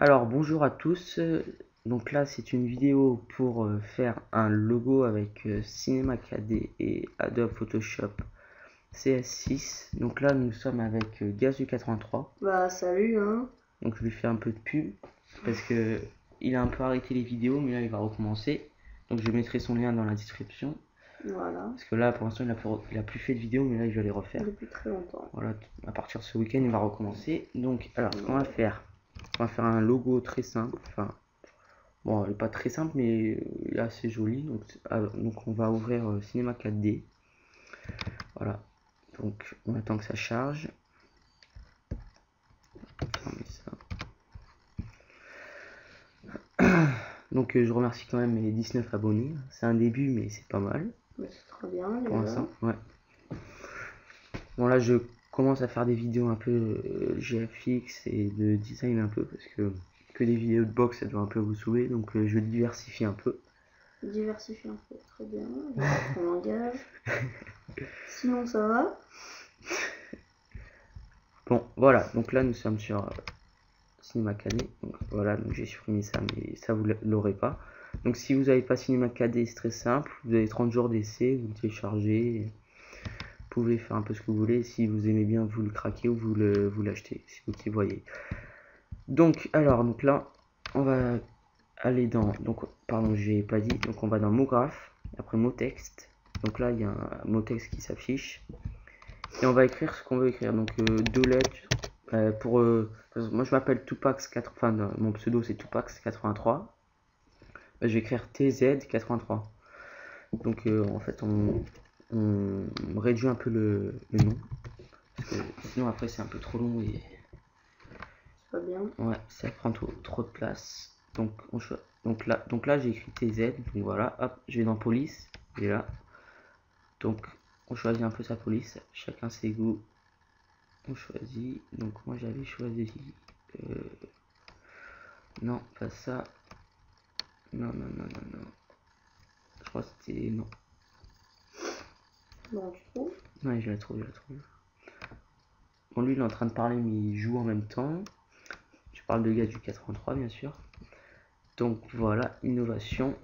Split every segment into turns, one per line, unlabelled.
Alors bonjour à tous, donc là c'est une vidéo pour euh, faire un logo avec euh, Cinema 4D et Adobe Photoshop CS6. Donc là nous sommes avec euh, Gazu83.
Bah salut hein.
Donc je lui fais un peu de pub parce que il a un peu arrêté les vidéos mais là il va recommencer. Donc je mettrai son lien dans la description.
Voilà.
Parce que là pour l'instant il a, plus, il a plus fait de vidéos mais là il va les refaire.
Depuis très longtemps.
Voilà, à partir de ce week-end il va recommencer. Donc alors ce qu'on va faire, on va faire un logo très simple. Enfin, bon, il est pas très simple, mais il est assez joli. Donc, ah, donc on va ouvrir euh, Cinema 4D. Voilà. Donc on attend que ça charge. Donc euh, je remercie quand même mes 19 abonnés. C'est un début, mais c'est pas mal
c'est très bien.
pour l'instant. Ouais. Bon là je commence à faire des vidéos un peu euh, GFX et de design un peu parce que que des vidéos de box ça doit un peu vous saouler donc euh, je diversifie un peu.
gars. Diversifier un peu. Très bien. On engage. Sinon ça va?
Bon voilà donc là nous sommes sur euh, Cinema 4D donc voilà donc j'ai supprimé ça mais ça vous l'aurez pas. Donc si vous n'avez pas Cinema 4D c'est très simple vous avez 30 jours d'essai vous le téléchargez vous pouvez faire un peu ce que vous voulez. Si vous aimez bien vous le craquez ou vous le vous l'achetez. C'est vous qui voyez. Donc alors donc là on va aller dans donc pardon j'ai pas dit. Donc on va dans mot graphe après mot texte donc là il y a un mot texte qui s'affiche. Et on va écrire ce qu'on veut écrire. Donc euh, deux lettres. Euh, pour euh, moi je m'appelle Tupax 4 enfin mon pseudo c'est Tupax 83 Bah, je vais écrire TZ 83 donc en fait on, on réduit un peu le, le nom parce que sinon après c'est un peu trop long et
C'est pas bien.
Ouais, ça prend trop, trop de place. Donc, on donc là, donc là j'ai écrit TZ. Donc voilà, hop, je vais dans police. Et là, donc on choisit un peu sa police. Chacun ses goûts. On choisit. Donc moi j'avais choisi. euh, Non, pas ça. Non, non, non, non, non. Je crois que c'était non. Ouais, je la trouve, je la trouve. Bon, lui, il est en train de parler, mais il joue en même temps. Je parle de gars du 83, bien sûr. Donc, voilà, innovation.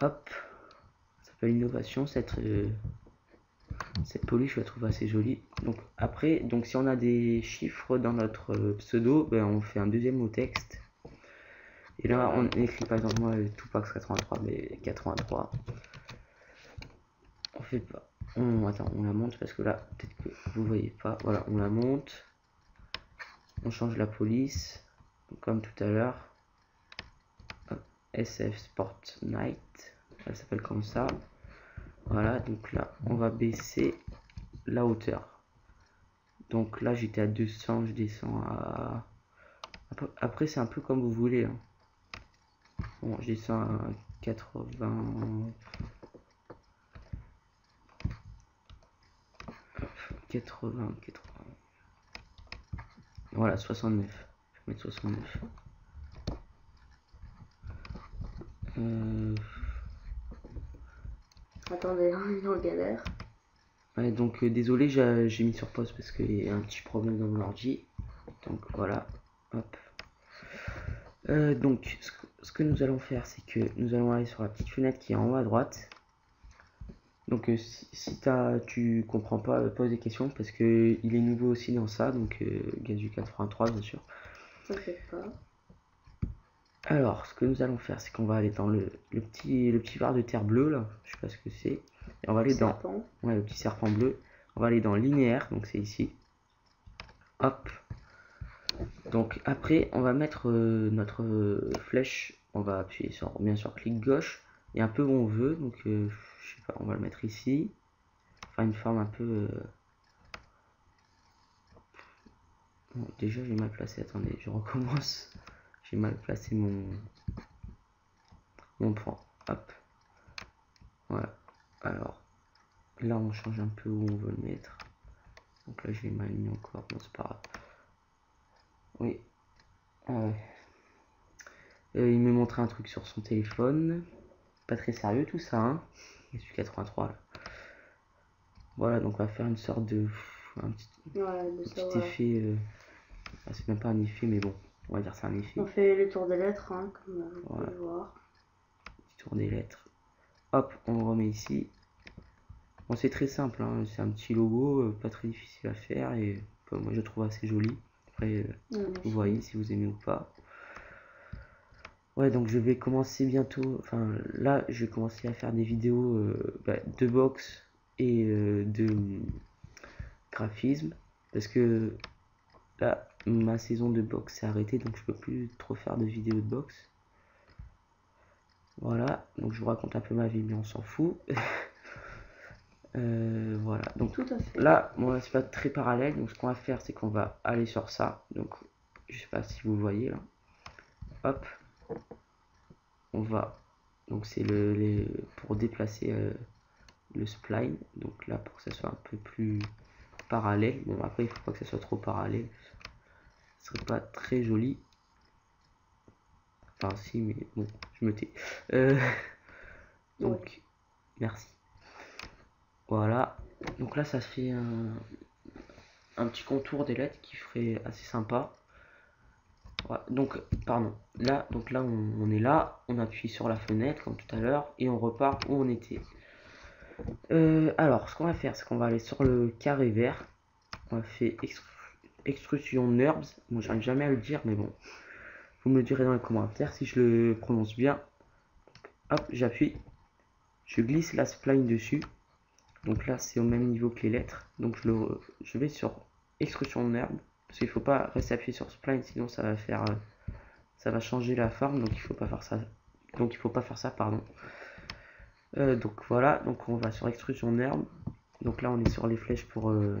Hop. Ça s'appelle innovation. Cette, euh, cette police, je la trouve assez jolie. Donc, après, donc si on a des chiffres dans notre euh, pseudo, ben, on fait un deuxième mot texte. Et là, on écrit par exemple, moi, euh, Tupac 83, mais 83. On fait pas. On, attends, on la monte parce que là, peut-être que vous voyez pas. Voilà, on la monte. On change la police. Comme tout à l'heure. SF Sport Night. Elle s'appelle comme ça. Voilà, donc là, on va baisser la hauteur. Donc là, j'étais à 200, je descends à... Après- Après, c'est un peu comme vous voulez. hein. Bon, je descends à 80... 80, 80. Voilà, 69. Je vais mettre 69. Euh,
Attendez, hein, il est en galère.
ouais, donc euh, désolé, j'ai mis sur pause parce qu'il y a un petit problème dans mon ordi. Donc voilà, hop. Euh, donc ce que nous allons faire, c'est que nous allons aller sur la petite fenêtre qui est en haut à droite. Donc euh, si, si t'as- tu comprends pas, euh, pose des questions parce que il est nouveau aussi dans ça, donc euh, Gazu 83 bien sûr.
T'inquiète pas.
Alors, ce que nous allons faire, c'est qu'on va aller dans le, le petit le petit var de terre bleu là, je sais pas ce que c'est, et on va aller dans
Serpent.
ouais, le petit serpent bleu. On va aller dans linéaire, donc c'est ici. Hop. Donc après, on va mettre notre flèche. On va appuyer sur bien sûr clic gauche et un peu où on veut. Donc euh, je sais pas, on va le mettre ici. Enfin une forme un peu. euh, Bon, déjà j'ai mal placé. Attendez, je recommence. J'ai mal placé mon mon point. Hop. Voilà. Alors. Là, on change un peu où on veut le mettre. Donc là, je l'ai mal mis encore. Bon, c'est pas grave. Oui. Ah. Euh, il me montrait un truc sur son téléphone. Pas très sérieux tout ça, hein. Il est 83 là. Voilà, donc on va faire une sorte de. Un petit,
Ouais, de
un
ça,
petit
voilà.
effet. euh, ah, c'est même pas un effet, mais bon. on va dire c'est un effet.
On fait les tours des lettres, hein, comme euh, vous
Voilà.
pouvez le voir.
Petit tour des lettres. Hop, on le remet ici. Bon, c'est très simple, hein, c'est un petit logo, euh, pas très difficile à faire et euh, moi je le trouve assez joli. Après,
On
vous voyez si vous aimez ou pas. Ouais, donc je vais commencer bientôt. Enfin, là, je vais commencer à faire des vidéos euh, bah, de boxe et euh, de hum, graphisme. Parce que là, ma saison de boxe s'est arrêtée, donc je peux plus trop faire de vidéos de boxe. Voilà, donc je vous raconte un peu ma vie, mais on s'en fout. Euh, voilà, donc
Tout à fait.
Là, moi, c'est pas très parallèle. Donc, ce qu'on va faire, c'est qu'on va aller sur ça. Donc, je sais pas si vous voyez là. Hop. On va. Donc, c'est le les- pour déplacer euh, le spline. Donc là, pour que ça soit un peu plus parallèle. Bon, après, il faut pas que ça soit trop parallèle. Ce serait pas très joli. Enfin, si, mais bon, je me tais. Euh, donc, merci. Voilà. Donc là, ça fait un, un petit contour des lettres qui ferait assez sympa. Donc, pardon. Là, donc là, on, est là. On appuie sur la fenêtre comme tout à l'heure et on repart où on était. Euh, alors, ce qu'on va faire, c'est qu'on va aller sur le carré vert. On va faire extru- extrusion NURBS. Moi, j'arrive jamais à le dire, mais bon. Vous me le direz dans les commentaires si je le prononce bien. Hop, j'appuie. Je glisse la spline dessus. Donc là, c'est au même niveau que les lettres. Donc je, vais sur extrusion NURB. Parce qu'il faut pas rester appuyé sur spline, sinon ça va faire, euh, ça va changer la forme. Donc il faut pas faire ça. Donc il faut pas faire ça, pardon. Euh, donc voilà, donc on va sur extrusion NURB. Donc là, on est sur les flèches pour euh,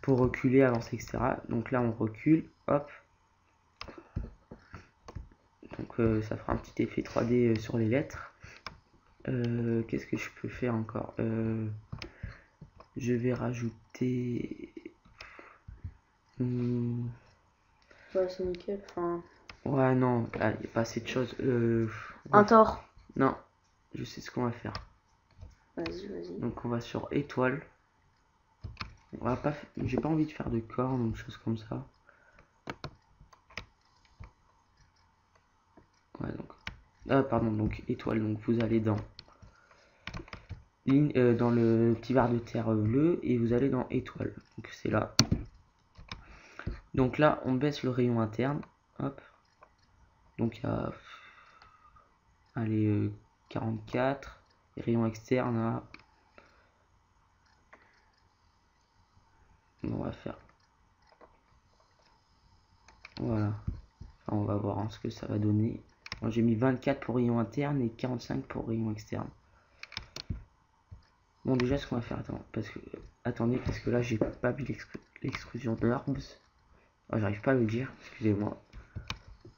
pour reculer, avancer, etc. Donc là, on recule, hop. Donc ça fera un petit effet 3D euh, sur les lettres. Qu'est-ce que je peux faire encore? Je vais rajouter. Hmm,
Ouais, c'est nickel. Enfin,
Ouais, non, il n'y a pas assez de choses. Euh,
un tort.
Non, je sais ce qu'on va faire.
Vas-y, vas-y.
Donc on va sur étoile. On va pas. J'ai pas envie de faire de ou de choses comme ça. Ouais donc. Ah pardon donc étoile donc vous allez dans ligne euh, dans le petit bar de terre bleu et vous allez dans étoile. Donc c'est là. Donc là on baisse le rayon interne. Hop. Donc il y a allez euh, 44 et rayon externe à on va faire. Voilà. On va voir hein, ce que ça va donner. J'ai mis 24 pour rayon interne et 45 pour rayon externe. Bon déjà ce qu'on va faire parce que attendez parce que là j'ai pas mis l'extru- l'extrusion d'herbes Ah, j'arrive pas à le dire excusez-moi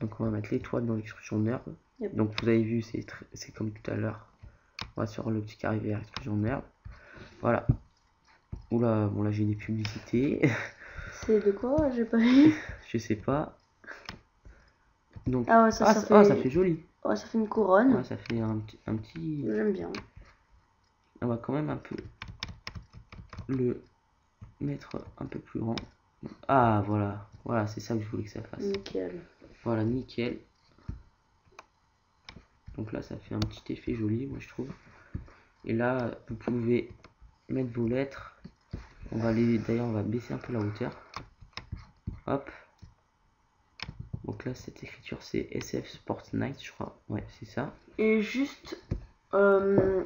donc on va mettre l'étoile dans l'extrusion d'herbe
Yep.
donc vous avez vu c'est comme tout à l'heure on va sur le petit carré vert extrusion d'herbe voilà Oula, bon là j'ai des publicités,
C'est de quoi? J'ai pas vu.
je sais pas. Donc,
Ah ouais, ça,
ah,
ça, fait...
ah, ça fait joli.
Ouais, ça fait une couronne.
Ouais, ça fait un, un petit.
J'aime bien.
On va quand même un peu le mettre un peu plus grand. Ah voilà, voilà, c'est ça que je voulais que ça fasse.
Nickel.
Voilà, nickel. Donc là, ça fait un petit effet joli, moi je trouve. Et là, vous pouvez mettre vos lettres. On va les, d'ailleurs, on va baisser un peu la hauteur. Hop. Donc là, cette écriture, c'est SF Sports Night, je crois. Ouais, c'est ça.
Et juste, euh,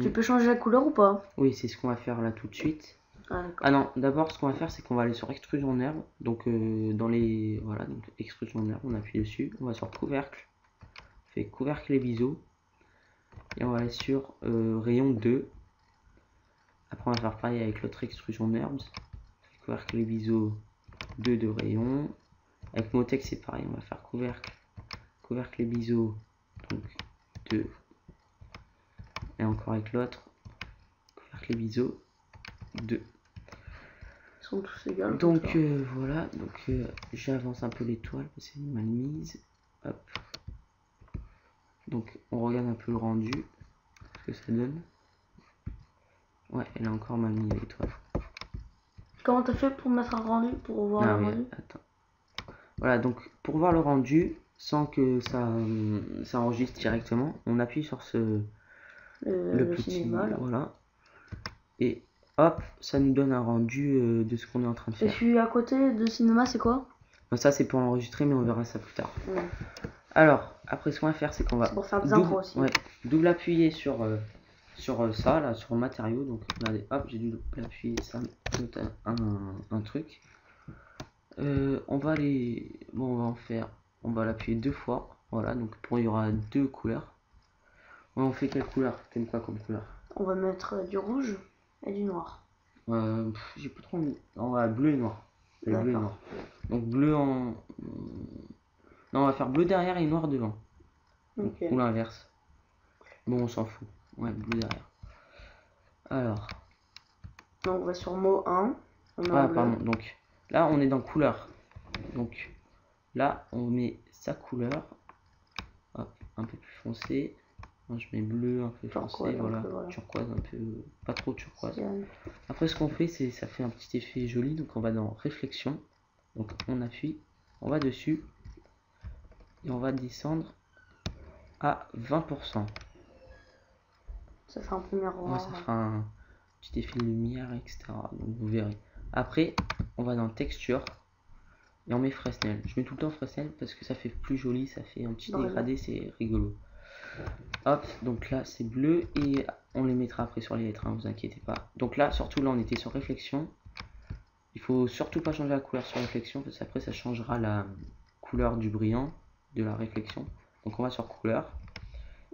tu
Mm.
peux changer la couleur ou pas?
Oui, c'est ce qu'on va faire là tout de suite.
Ah.
Ah non, d'abord, ce qu'on va faire, c'est qu'on va aller sur extrusion d'herbe. Donc, euh, dans les. Voilà, donc extrusion d'herbe, on appuie dessus. On va sur couvercle. On fait couvercle et biseau. Et on va aller sur euh, rayon 2. Après, on va faire pareil avec l'autre extrusion d'herbes. Couvercle et biseau 2 de rayon. Avec Motec, c'est pareil. On va faire couvercle. Couvercle et biseau. Donc 2. Et encore avec l'autre. Couvercle et biseau 2.
Sont tous comme
Donc euh, voilà, donc euh, j'avance un peu l'étoile parce que c'est mal mise. Hop. Donc on regarde un peu le rendu, ce que ça donne. Ouais, elle a encore mal mis l'étoile.
Comment t'as fait pour mettre un rendu Pour voir
Ah oui,
rendu?
attends. Voilà, donc pour voir le rendu, sans que ça, euh, ça enregistre directement, on appuie sur ce
Le,
le
le
petit
cinéma, là.
voilà. Et hop, ça nous donne un rendu euh, de ce qu'on est en train de
Et
faire.
celui à côté de cinéma, c'est quoi?
Donc ça c'est pour enregistrer, mais on verra ça plus tard.
Ouais.
Alors, après ce qu'on va faire, c'est qu'on va
pour faire des
double,
aussi.
ouais, double appuyer sur euh, sur euh, ça là, sur le matériau. Donc regardez, hop, j'ai dû double appuyer, ça un, un, un truc. On va les, bon, on va en faire, on va l'appuyer deux fois. Voilà, donc pour il y aura deux couleurs. On fait quelle couleur? T'aimes quoi comme couleur?
On va mettre du rouge et du noir.
Euh, J'ai pas trop envie. On va bleu et noir. Le bleu et noir. Donc bleu en. Non, on va faire bleu derrière et noir devant. Ou l'inverse. Bon, on s'en fout. Ouais, bleu derrière. Alors.
Donc on va sur mot 1. On met en
Ah,
bleu.
pardon. Donc là, on est dans couleur. Donc là, on met sa couleur. Hop, un peu plus foncé. Moi, je mets bleu un peu
Turquoise,
foncé.
un
Voilà.
peu, voilà.
Turquoise un peu. Pas trop turquoise. Après, ce qu'on fait, c'est ça fait un petit effet joli. Donc, on va dans réflexion. Donc, on appuie, on va dessus et on va descendre à 20%.
Ça fait un peu
Ouais,
miroir.
ça fera un petit effet de lumière, etc. Donc, vous verrez. Après, on va dans texture et on met Fresnel. Je mets tout le temps Fresnel parce que ça fait plus joli, ça fait un petit dégradé, c'est rigolo. Hop, donc là c'est bleu et on les mettra après sur les lettres, hein, vous inquiétez pas. Donc là, surtout là, on était sur réflexion. Il faut surtout pas changer la couleur sur réflexion parce qu'après ça changera la couleur du brillant de la réflexion. Donc on va sur couleur.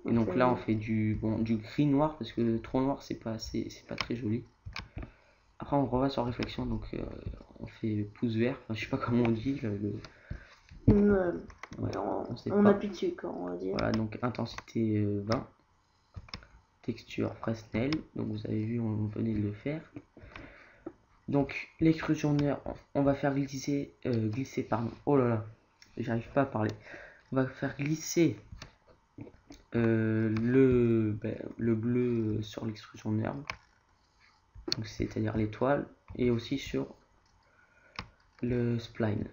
Et donc là on fait du bon du gris noir parce que trop noir c'est pas assez c'est pas très joli. Après on revient sur réflexion donc euh, on fait pouce vert, enfin, je sais pas comment on dit le,
euh,
ouais,
on
on sait
on
pas.
appuie dessus, quoi, on va dire.
Voilà, donc intensité euh, 20. Texture Fresnel. Donc vous avez vu, on venait de le faire. Donc l'extrudeur, on va faire glisser, euh, glisser, pardon. Oh là là, j'arrive pas à parler. On va faire glisser euh, le, ben, le bleu sur l'extrusion herbe. Donc c'est-à-dire l'étoile. Et aussi sur le spline.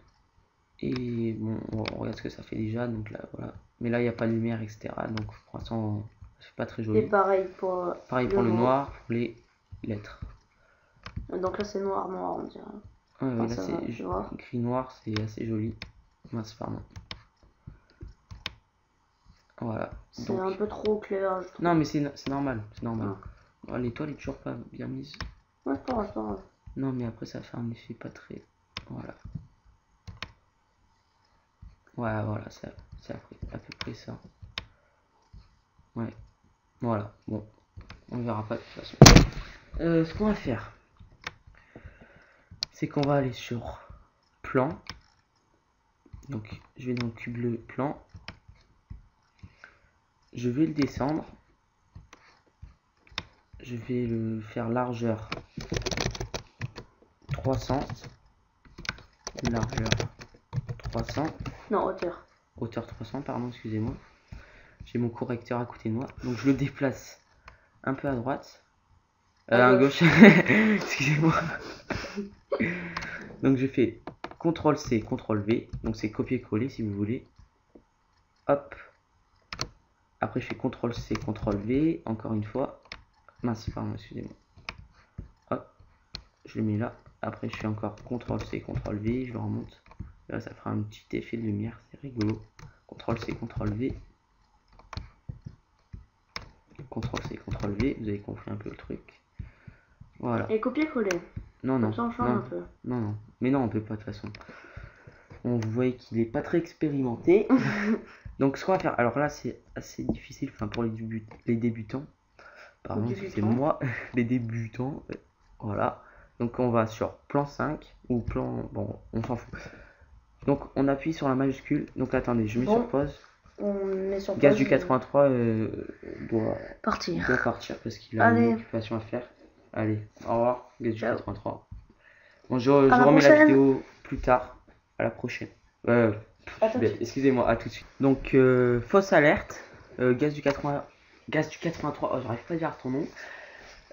Et bon, on regarde ce que ça fait déjà. Donc là, voilà. Mais là, il n'y a pas de lumière, etc. Donc pour l'instant, c'est pas très
Et
joli.
pareil pour. euh,
Pareil
le
pour le
noir.
pour les lettres.
Donc là c'est noir, noir, on dirait. Ah,
là
ça va,
c'est gris noir, c'est assez joli. Mince, pardon. Voilà.
C'est un peu trop clair, je.
Non, mais c'est no- c'est normal, c'est normal.
Ah.
Oh, L'étoile est toujours pas bien mise.
Ouais, c'est pas grave, c'est pas grave.
Non, mais après, ça fait un effet pas très. Voilà. Ouais, voilà, c'est à peu- à peu près ça. Ouais. Voilà, bon. On verra pas de toute façon. Euh, ce qu'on va faire, c'est qu'on va aller sur plan. Donc, je vais dans le cube bleu plan. Je vais le descendre. Je vais le faire largeur 300 largeur 300
Non, hauteur.
hauteur 300 pardon excusez-moi. J'ai mon correcteur à côté de moi. Donc je le déplace un peu à droite. Euh,
À
gauche. excusez-moi. Donc je fais CTRL C CTRL V. Donc c'est copier-coller si vous voulez. Hop. Après je fais CTRL C CTRL V. Encore une fois. Mince pardon excusez-moi. Hop. Je le mets là. Après je fais encore CTRL C CTRL V. Je le remonte là ça fera un petit effet de lumière c'est rigolo CTRL C CTRL V CTRL C CTRL V vous avez compris un peu le truc voilà
Et copier-coller.
non non
ça
non.
un peu.
Non, non. Mais non, on peut pas de toute façon. On vous voyez qu'il est pas très expérimenté. Donc ce qu'on va faire, alors là c'est assez difficile, enfin pour les, début- les débutants. Pardon,
Débutants.
excusez-moi, les débutants. Voilà. Donc on va sur plan 5 ou plan. Bon, on s'en fout. Donc on appuie sur la majuscule. Donc attendez, je mets
Bon.
sur pause.
On met sur
Gaz
pause
du
et-
83 euh, doit,
Partir.
doit partir parce qu'il a
Allez.
une occupation à faire. Allez, au revoir, Gaz du
Ciao.
83. Bon, je, remets la vidéo plus tard. À la prochaine. Euh. Excusez-moi, à tout de suite. Donc, euh, fausse alerte. Euh, gaz du 80, gaz du 83. Oh, j'arrive pas à dire ton nom.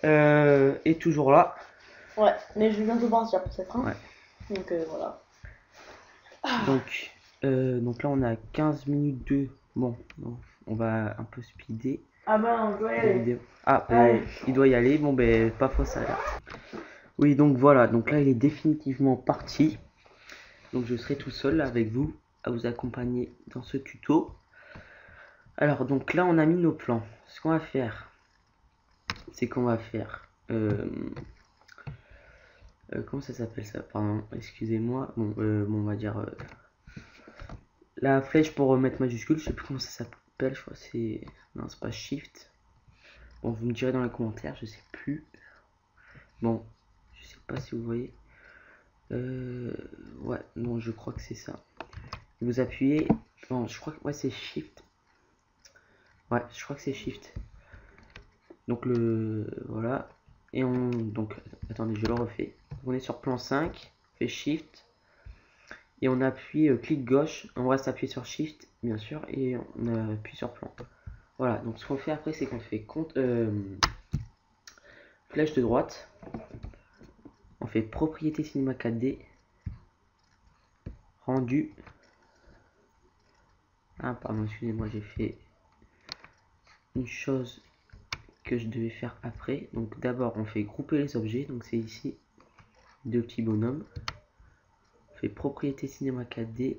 Euh, est toujours là.
Ouais, mais je vais bientôt partir peut-être. Hein.
Ouais.
Donc voilà.
Donc, euh, donc là, on a 15 minutes 2. Bon, bon, on va un peu speeder.
Ah bah, on doit y aller.
Ah, euh,
Allez.
il doit y aller. Bon, ben, pas faux ça là. Oui, donc voilà. Donc là, il est définitivement parti. Donc je serai tout seul là, avec vous à vous accompagner dans ce tuto. Alors, donc là, on a mis nos plans. Ce qu'on va faire, c'est qu'on va faire. euh, euh, comment ça s'appelle ça? Pardon, excusez-moi. Bon, euh, bon, on va dire. euh, la flèche pour remettre majuscule, je sais plus comment ça s'appelle. Je crois que c'est. Non, c'est pas Shift. Bon, vous me direz dans les commentaires, je sais plus. Bon, je sais pas si vous voyez. Euh, ouais, non, je crois que c'est ça. Vous appuyez. Bon, je crois que c'est Shift. Ouais, je crois que c'est Shift. Donc le voilà. Et on donc attendez, je le refais. On est sur plan 5, on fait Shift et on appuie euh, clic gauche. On reste appuyé sur Shift bien sûr et on appuie sur plan. Voilà. Donc ce qu'on fait après, c'est qu'on fait compte euh, flèche de droite. On fait propriété cinéma 4D rendu. Ah pardon, excusez-moi, j'ai fait une chose que je devais faire après. Donc d'abord on fait grouper les objets, donc c'est ici deux petits bonhommes. On fait propriété cinéma 4D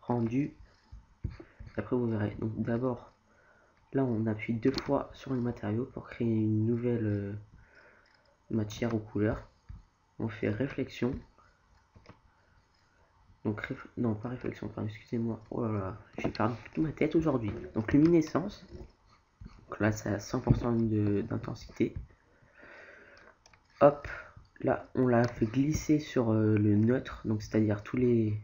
rendu. Après vous verrez. Donc d'abord là on appuie deux fois sur le matériau pour créer une nouvelle euh, matière ou couleur. On fait réflexion. Donc non pas réflexion, excusez-moi. Oh là là, j'ai perdu toute ma tête aujourd'hui. Donc luminescence. Donc là, c'est à 100% de- d'intensité. Hop, là, on l'a fait glisser sur euh, le neutre, donc c'est-à-dire tous les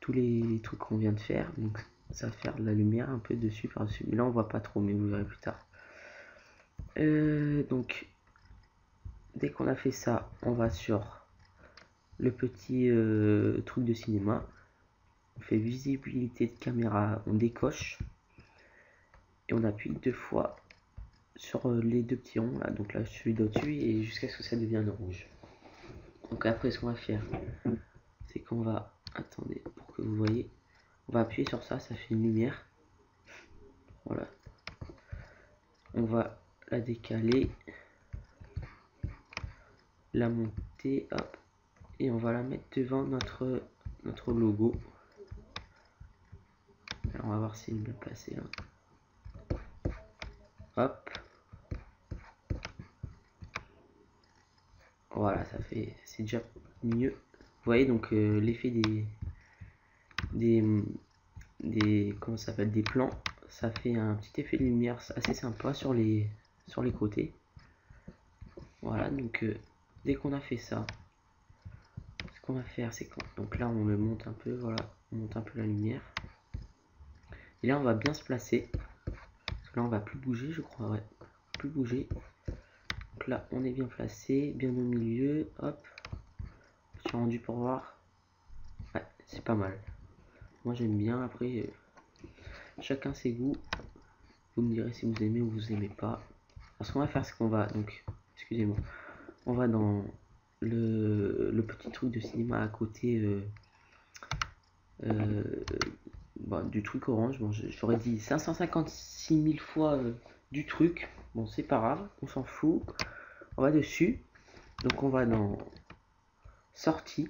tous les trucs qu'on vient de faire. Donc ça va faire de la lumière un peu dessus par-dessus. Mais là, on voit pas trop, mais vous verrez plus tard. Euh, donc, dès qu'on a fait ça, on va sur le petit euh, truc de cinéma. On fait visibilité de caméra, on décoche et on appuie deux fois sur euh, les deux petits ronds là. Donc là celui d'au-dessus et jusqu'à ce que ça devienne rouge. Donc après ce qu'on va faire c'est qu'on va attendez pour que vous voyez on va appuyer sur ça ça fait une lumière. Voilà. On va la décaler la monter et on va la mettre devant notre notre logo. On va voir s'il est bien placé là Hop. Voilà, ça fait, c'est déjà mieux. Vous voyez donc euh, l'effet des, des, des, comment ça s'appelle, des plans. Ça fait un petit effet de lumière assez sympa sur les, sur les côtés. Voilà, donc euh, dès qu'on a fait ça, ce qu'on va faire, c'est quand, donc là on le monte un peu, voilà, on monte un peu la lumière. Et là on va bien se placer. Parce là on va plus bouger, je crois, ouais, plus bouger. Donc là on est bien placé, bien au milieu, hop. Petit rendu pour voir. Ouais, c'est pas mal. Moi j'aime bien, après euh, chacun ses goûts. Vous me direz si vous aimez ou vous aimez pas. Alors, ce qu'on va faire, c'est qu'on va, donc, excusez-moi, on va dans le, le petit truc de cinéma à côté euh, euh, bah, du truc orange. Bon, j'aurais dit 556 000 fois euh, du truc. Bon, c'est pas grave, on s'en fout. On va dessus. Donc, on va dans sortie.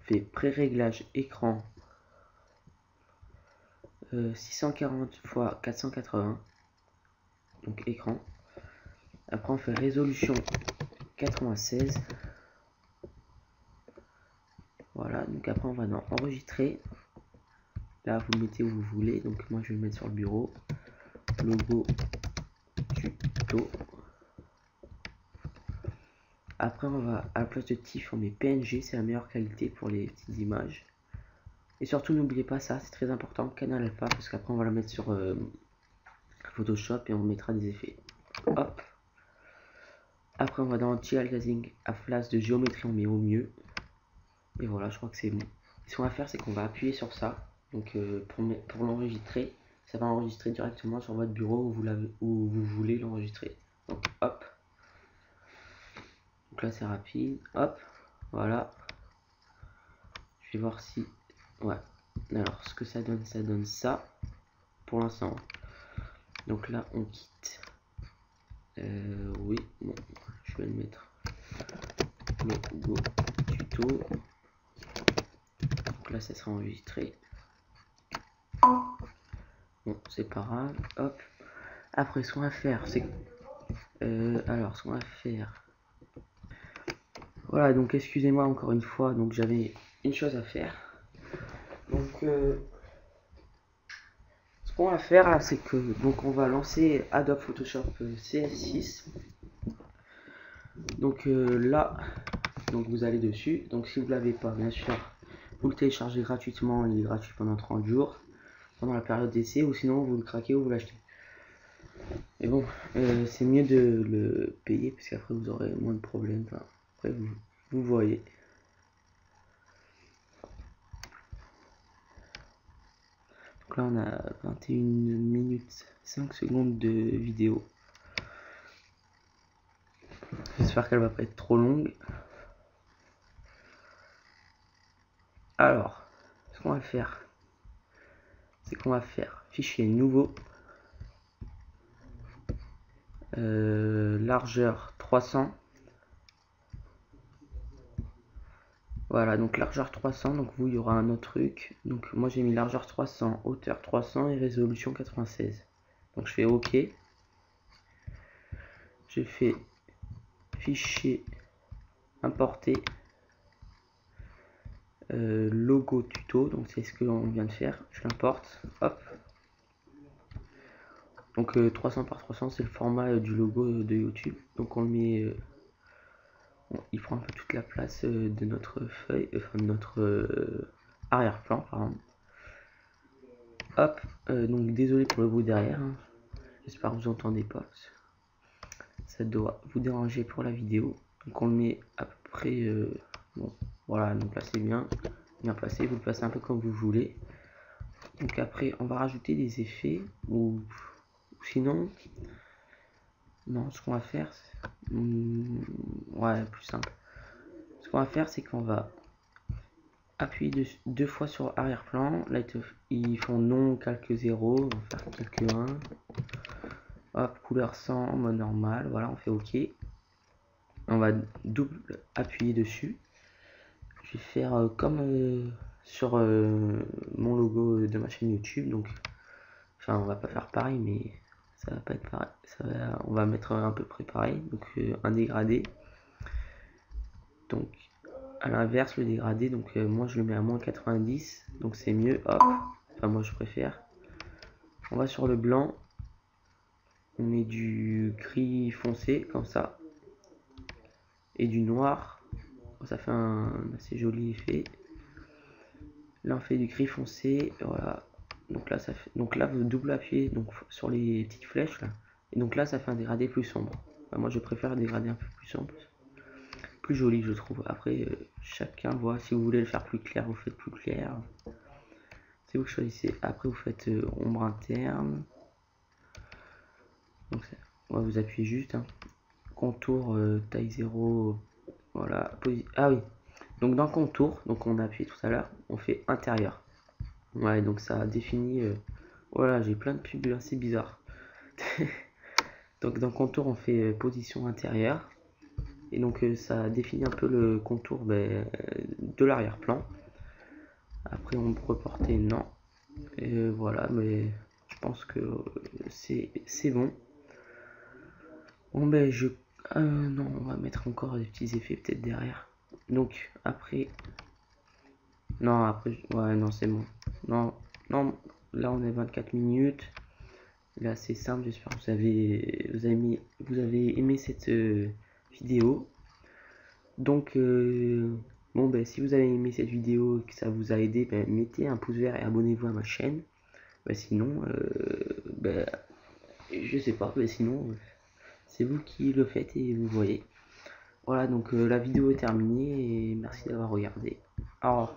Fait pré-réglage écran euh, 640 x 480. Donc, écran. Après, on fait résolution 96. Voilà, donc après, on va dans enregistrer. Là, vous mettez où vous voulez. Donc, moi, je vais le mettre sur le bureau. Logo tuto. Après, on va à la place de TIFF, on met PNG, c'est la meilleure qualité pour les petites images. Et surtout, n'oubliez pas ça, c'est très important, Canal Alpha, parce qu'après, on va la mettre sur euh, Photoshop et on mettra des effets. Hop. Après, on va dans anti-aliasing à place de géométrie, on met au mieux. Et voilà, je crois que c'est bon. Ce qu'on va faire, c'est qu'on va appuyer sur ça. Donc, euh, pour, l'enregistrer, ça va enregistrer directement sur votre bureau où vous, où vous voulez l'enregistrer. Donc, hop. Donc là, c'est rapide. Hop. Voilà. vais voir si... Ouais. Alors, ce que ça donne, ça donne ça. Pour l'instant. Donc là, on quitte. Euh, oui, bon, je vais le mettre. Le go tuto. Donc là, ça sera enregistré. C'est pas grave. Hop. Après, ce qu'on va faire, c'est... Euh, alors, ce qu'on va faire... Voilà, donc excusez-moi encore une fois. Donc, j'avais une chose à faire. Donc, euh, ce qu'on va faire là, c'est que donc on va lancer Adobe Photoshop euh, CS6. Donc là, donc vous allez dessus. Donc si vous l'avez pas, bien sûr, vous le téléchargez gratuitement. Il est gratuit pendant 30 jours pendant la période d'essai, ou sinon vous le craquez ou vous l'achetez. Et bon, euh, c'est mieux de le payer parce qu'après vous aurez moins de problèmes. Après vous, vous voyez. Donc là on a 21 minutes 5 secondes de vidéo. J'espère qu'elle va pas être trop longue. Alors, ce qu'on va faire, qu'on va faire fichier nouveau, euh, largeur 300. Voilà, donc largeur 300, donc vous, il y aura un autre truc. Donc moi, j'ai mis largeur 300, hauteur 300 et résolution 96. Donc je fais OK. Je fais fichier importer euh, logo tuto donc c'est ce que l'on vient de faire. Je l'importe. Hop. Donc 300 euh, par 300 c'est le format euh, du logo de youtube. Donc on le met il prend un peu toute la place de notre feuille enfin de notre arrière-plan pardon. Hop. Donc désolé pour le bruit derrière hein. j'espère que vous entendez pas. Ça doit vous déranger pour la vidéo. Donc on le met à peu près bon voilà, donc là bien, bien placé, vous placez un peu comme vous voulez. Donc après, on va rajouter des effets, ou, sinon, non, ce qu'on va faire, ouais, plus simple. Ce qu'on va faire, c'est qu'on va appuyer deux, fois sur arrière-plan. Là, ils font non, calque 0, on va faire calque 1. Hop, couleur 100, mode normal, voilà, on fait OK. On va double appuyer dessus faire euh, comme euh, sur euh, mon logo de ma chaîne YouTube. Donc, enfin, on va pas faire pareil, mais ça va pas être pareil. Ça on va mettre un peu près pareil. Donc, un dégradé. Donc, à l'inverse, le dégradé, donc moi je le mets à moins 90, donc c'est mieux. Hop, enfin, moi je préfère. On va sur le blanc. On met du gris foncé, comme ça. Et du noir ça fait un assez joli effet. Là on fait du gris foncé, voilà. Donc là ça fait donc là vous double appuyez donc sur les petites flèches là. Et donc là ça fait un dégradé plus sombre. moi je préfère un dégradé un peu plus sombre. Plus joli je trouve. Après euh, chacun voit si vous voulez le faire plus clair, vous faites plus clair. Si vous choisissez. Après vous faites euh, ombre interne. Donc vous appuyez juste. Hein. Contour euh, taille 0 voilà. Ah oui. Donc dans contour, donc on a appuyé tout à l'heure, on fait intérieur. Ouais, donc ça définit. Euh, voilà, j'ai plein de pubs assez bizarres. donc dans contour, on fait euh, position intérieure. Et donc euh, ça définit un peu le contour ben, de l'arrière-plan. Après on peut non. Et voilà, mais je pense que c'est bon. Bon ben je euh, non, on va mettre encore des petits effets peut-être derrière. Donc après... Non, après... Ouais, non, c'est bon. Non, non, là on est 24 minutes. Là c'est simple, j'espère que vous avez, vous avez, vous avez aimé cette euh, vidéo. Donc, euh, bon, ben, si vous avez aimé cette vidéo et que ça vous a aidé, ben, mettez un pouce vert et abonnez-vous à ma chaîne. Ben, sinon, ben, je sais pas, mais sinon c'est vous qui le faites et vous voyez. Voilà, donc euh, la vidéo est terminée et merci d'avoir regardé. Au.